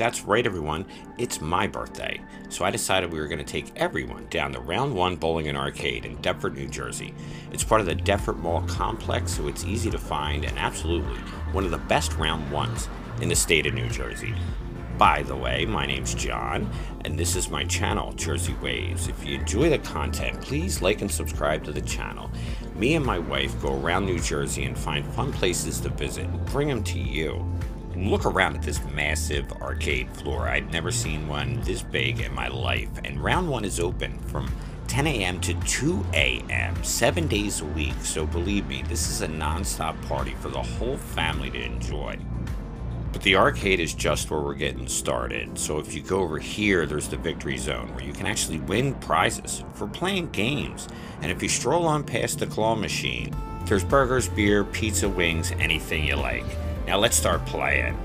That's right, everyone. It's my birthday. So I decided we were going to take everyone down to Round 1 Bowling and Arcade in Deptford, New Jersey. It's part of the Deptford Mall complex, so it's easy to find and absolutely one of the best Round 1s in the state of New Jersey. By the way, my name's John, and this is my channel, Jersey Waves. If you enjoy the content, please like and subscribe to the channel. Me and my wife go around New Jersey and find fun places to visit and bring them to you. Look around at this massive arcade floor. I've never seen one this big in my life, and round one is open from 10 a.m. to 2 a.m., seven days a week. So believe me, this is a non-stop party for the whole family to enjoy. But the arcade is just where we're getting started. So if you go over here, there's the victory zone where you can actually win prizes for playing games. And if you stroll on past the claw machine, there's burgers, beer, pizza, wings, anything you like. Now let's start playing.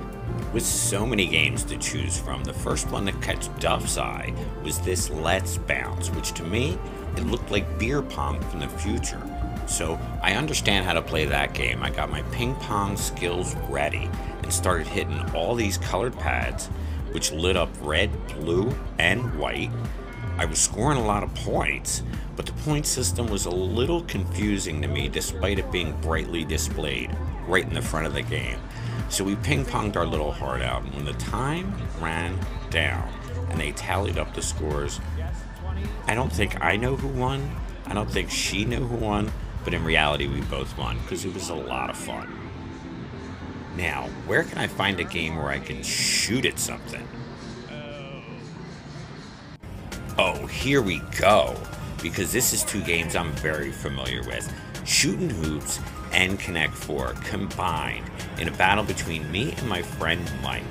With so many games to choose from, the first one that caught Duff's eye was this Let's Bounce, which to me, it looked like beer pong from the future. So I understand how to play that game. I got my ping pong skills ready and started hitting all these colored pads, which lit up red, blue, and white. I was scoring a lot of points, but the point system was a little confusing to me despite it being brightly displayed right in the front of the game. So we ping ponged our little heart out, and when the time ran down and they tallied up the scores, I don't think I know who won. I don't think she knew who won, but in reality, we both won because it was a lot of fun. Now, where can I find a game where I can shoot at something? Oh, here we go. Because this is two games I'm very familiar with. Shooting Hoops and Connect 4 combined in a battle between me and my friend Mike.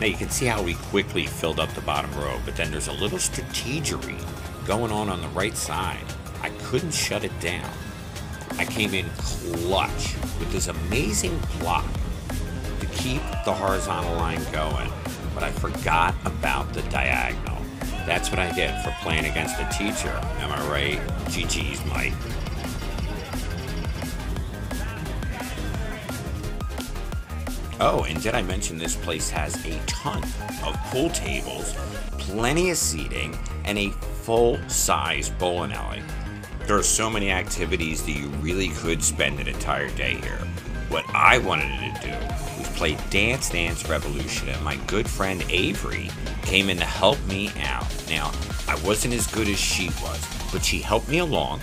Now you can see how we quickly filled up the bottom row, but then there's a little strategery going on on the right side. I couldn't shut it down. I came in clutch with this amazing block to keep the horizontal line going, but I forgot about the diagonal. That's what I get for playing against a teacher. Am I right? GG's, Mike. Oh, and did I mention this place has a ton of pool tables, plenty of seating, and a full-size bowling alley. There are so many activities that you really could spend an entire day here. What I wanted to do was play Dance Dance Revolution, and my good friend Avery came in to help me out. Now, I wasn't as good as she was, but she helped me along,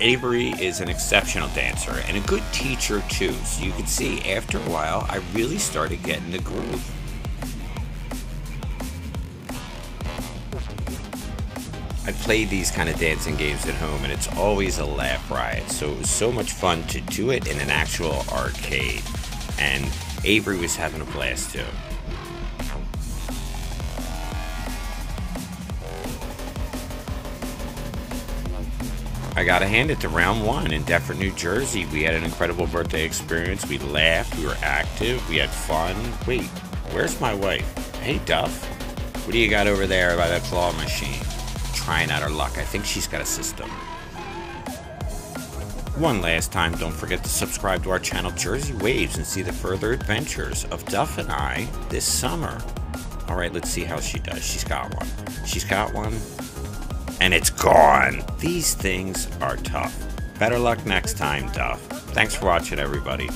Avery is an exceptional dancer and a good teacher too, so you can see after a while I really started getting the groove. I played these kind of dancing games at home and it's always a laugh riot, so it was so much fun to do it in an actual arcade. And Avery was having a blast too. I gotta hand it to round one in Deptford, New Jersey. We had an incredible birthday experience. We laughed, we were active, we had fun. Wait, where's my wife? Hey, Duff. What do you got over there by that claw machine? Trying out her luck. I think she's got a system. One last time, don't forget to subscribe to our channel Jersey Waves and see the further adventures of Duff and I this summer. Alright, let's see how she does. She's got one. She's got one and it's gone. These things are tough. Better luck next time, Duff. Thanks for watching, everybody.